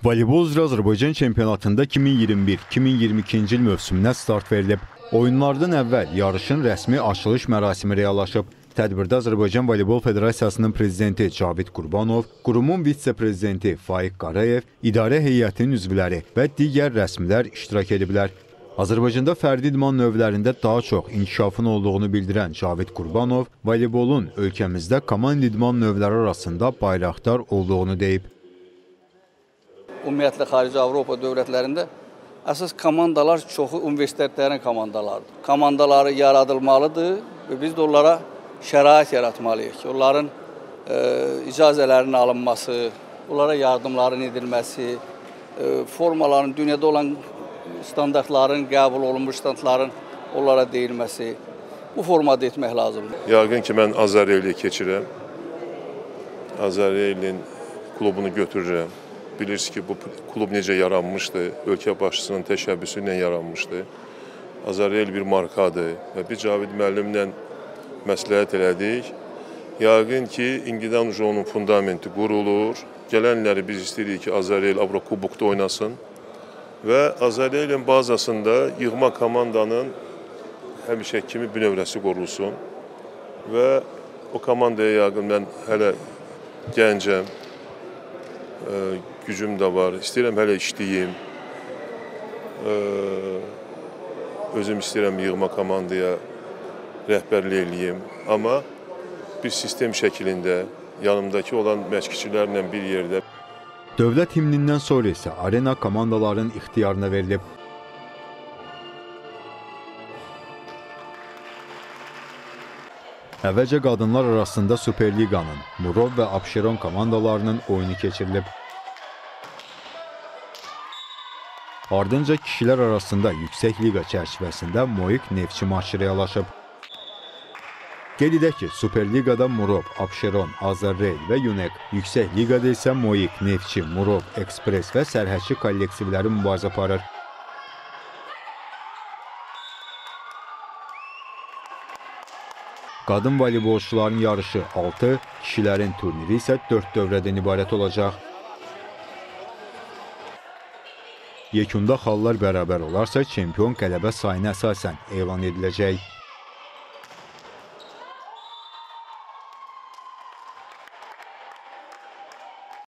Voleybol üzrə Azərbaycan çempionatında 2021-2022-ci il mövsümünə start verilib. Oyunlardan əvvəl yarışın rəsmi açılış mərasimi reallaşıb. Tədbirdə Azərbaycan Voleybol Federasiyasının prezidenti Cavid Qurbanov, qurumun vitse-prezidenti Faiq Qarayev, idarə heyətinin üzvləri və digər rəsmilər iştirak ediblər. Azərbaycanda fərdi idman növlərində daha çox inkişafın olduğunu bildirən Cavid Qurbanov, voleybolun ölkəmizdə komand idman növləri arasında bayraqdar olduğunu deyib. Ümumiyyətlə xarici Avropa dövlətlərində əsas komandalar çoxu universitetlərin komandalarıdır. Komandaları yaradılmalıdır və biz də onlara şərait yaratmalıyıq ki, onların e, icazələrinin alınması, onlara yardımların edilməsi, e, formaların dünyada olan standartların qəbul olunmuş standartların onlara deyilməsi bu formada etmək lazımdır. Yəqin ki, mən Azareliyə keçirəm. Azarelin klubunu götürürəm. Bilirsiniz ki, bu klub necə yaranmışdı, ölkə başçısının təşəbbüsü ilə yaranmışdı. Azarel bir markadır və biz Cavid müəllimlə məsləhət elədik. Yəqin ki, indidən uca onun fundamenti qurulur. Gələnləri biz istəyirik ki, Azarel Avrokubokda oynasın və Azarelin bazasında yığma komandanın həmişə kimi bünövrəsi qorulsun və o komandaya yəqin mən hələ gəncəm, gücüm də var, istəyirəm hələ işləyim. Özüm istəyirəm yığma komandaya rəhbərlik eləyim, amma bir sistem şəklində yanımdakı olan məşqçilərlə bir yerdə Dövlət himnindən sonra isə arena komandaların ixtiyarına verilib. Əvvəlcə qadınlar arasında Superliqanın Murov və Abşeron komandalarının oyunu keçirilib. Ardınca kişilər arasında yüksək liqa çərçivəsində Moik Neftçi maçı reallaşıb. Qeyd edək ki, Superliqada Murov, Abşeron, Azərreyl və Yunek, yüksək liqada isə Moik, Neftçi, Murov, Ekspres və Sərhədçi kollektivləri mübarizə aparır. Qadın voleybolçuların yarışı 6, kişilərin turniri isə 4 dövrədən ibarət olacaq. Yekunda xallar bərabər olarsa, çempion qələbə sayına əsasən elan ediləcək.